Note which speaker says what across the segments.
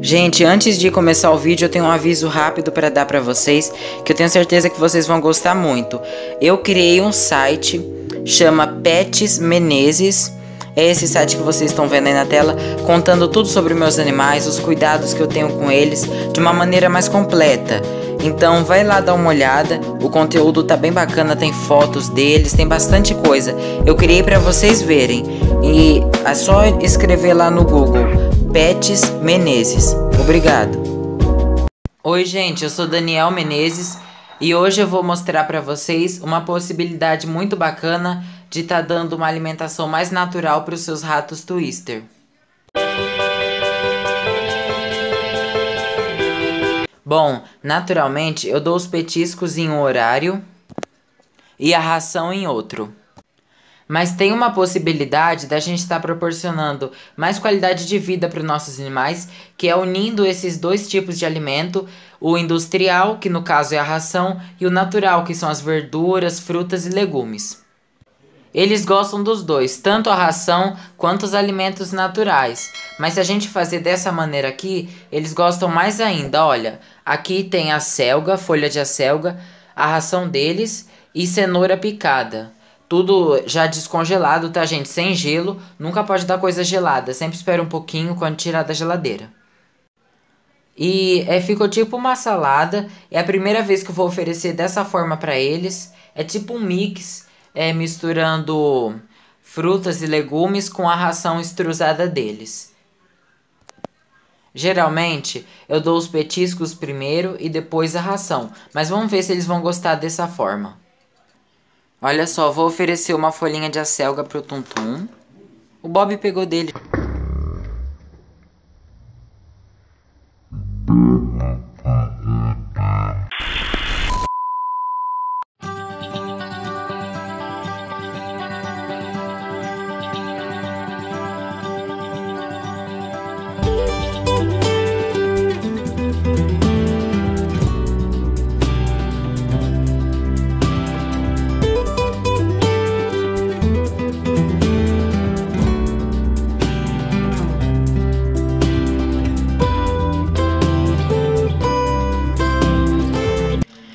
Speaker 1: Gente, antes de começar o vídeo, eu tenho um aviso rápido para dar para vocês, que eu tenho certeza que vocês vão gostar muito. Eu criei um site, chama Pets Menezes. É esse site que vocês estão vendo aí na tela, contando tudo sobre meus animais, os cuidados que eu tenho com eles, de uma maneira mais completa. Então vai lá dar uma olhada, o conteúdo tá bem bacana, tem fotos deles, tem bastante coisa. Eu criei para vocês verem. E é só escrever lá no Google Pets Menezes. Obrigado. Oi, gente, eu sou Daniel Menezes e hoje eu vou mostrar para vocês uma possibilidade muito bacana de estar tá dando uma alimentação mais natural para os seus ratos twister. Bom, naturalmente eu dou os petiscos em um horário e a ração em outro. Mas tem uma possibilidade da gente estar tá proporcionando mais qualidade de vida para os nossos animais, que é unindo esses dois tipos de alimento, o industrial, que no caso é a ração, e o natural, que são as verduras, frutas e legumes. Eles gostam dos dois, tanto a ração quanto os alimentos naturais. Mas se a gente fazer dessa maneira aqui, eles gostam mais ainda. Olha, aqui tem a selga, folha de acelga, a ração deles e cenoura picada. Tudo já descongelado, tá, gente? Sem gelo. Nunca pode dar coisa gelada. Sempre espera um pouquinho quando tirar da geladeira. E é, ficou tipo uma salada. É a primeira vez que eu vou oferecer dessa forma para eles. É tipo um mix, é, misturando frutas e legumes com a ração extrusada deles. Geralmente, eu dou os petiscos primeiro e depois a ração. Mas vamos ver se eles vão gostar dessa forma. Olha só, vou oferecer uma folhinha de acelga pro Tum Tum. O Bob pegou dele.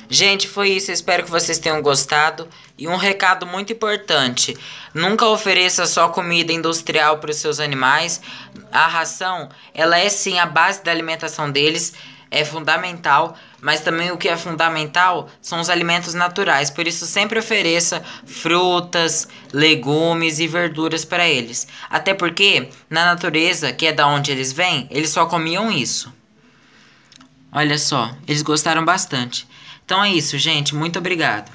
Speaker 1: Gente, foi isso. Espero que vocês tenham gostado. E um recado muito importante: nunca ofereça só comida industrial para os seus animais. A ração, ela é sim a base da alimentação deles, é fundamental. Mas também o que é fundamental são os alimentos naturais. Por isso, sempre ofereça frutas, legumes e verduras para eles. Até porque, na natureza, que é da onde eles vêm, eles só comiam isso. Olha só, eles gostaram bastante. Então é isso, gente. Muito obrigado.